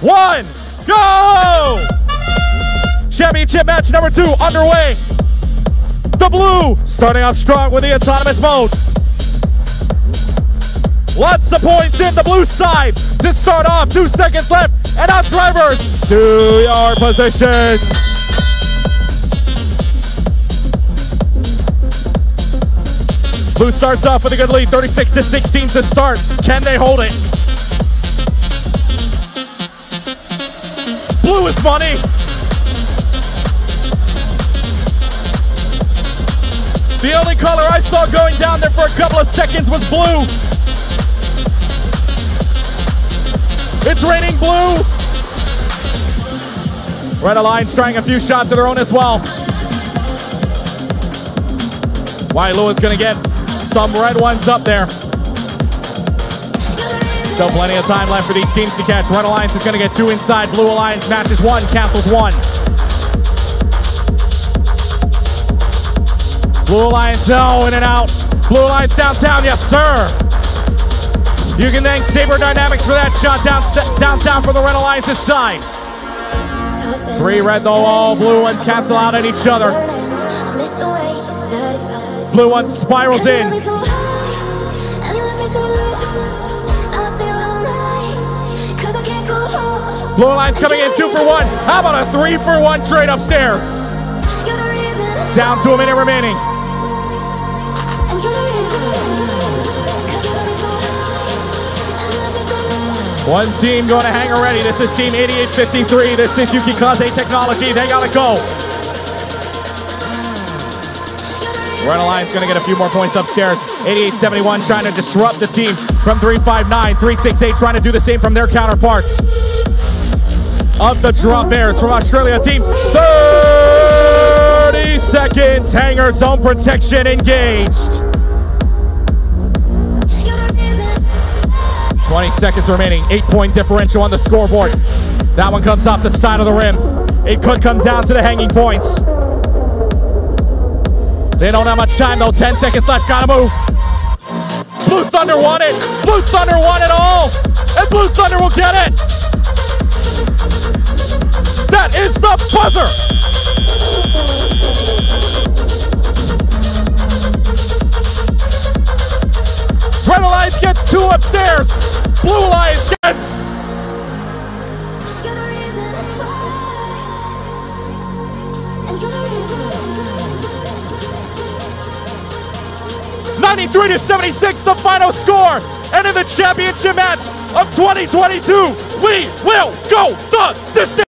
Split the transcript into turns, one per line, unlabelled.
one, go! Championship match number two underway. The blue starting off strong with the autonomous mode. Lots of points in the blue side to start off. Two seconds left, and out drivers to your positions. Blue starts off with a good lead, 36 to 16 to start. Can they hold it? Blue is money. The only color I saw going down there for a couple of seconds was blue. It's raining blue. Red Alliance trying a few shots of their own as well. Waialua is going to get some red ones up there. Still plenty of time left for these teams to catch. Red Alliance is going to get two inside. Blue Alliance matches one, cancels one. Blue Alliance, oh, in and out. Blue Alliance downtown, yes, sir. You can thank Saber Dynamics for that shot down, downtown for the Red Alliance's side. Three red though, all blue ones cancel out at each other. Blue one spirals in. Blue Alliance coming in two for one. How about a three for one trade upstairs? Down to a minute remaining. One team going to hang already. This is Team 8853. This is Yukikaze Technology. They got to go. Red Alliance going to get a few more points upstairs. 8871 trying to disrupt the team from 359. 368 trying to do the same from their counterparts. Of the Drop Bears from Australia team. 30 seconds. Hanger zone protection engaged. 20 seconds remaining. Eight point differential on the scoreboard. That one comes off the side of the rim. It could come down to the hanging points. They don't have much time though. 10 seconds left. Gotta move. Blue Thunder won it. Blue Thunder won it all. And Blue Thunder will get it. That is the buzzer. Red Alliance gets two upstairs. Blue Alliance gets. Ninety-three to seventy-six, the final score, and in the championship match of 2022, we will go the distance.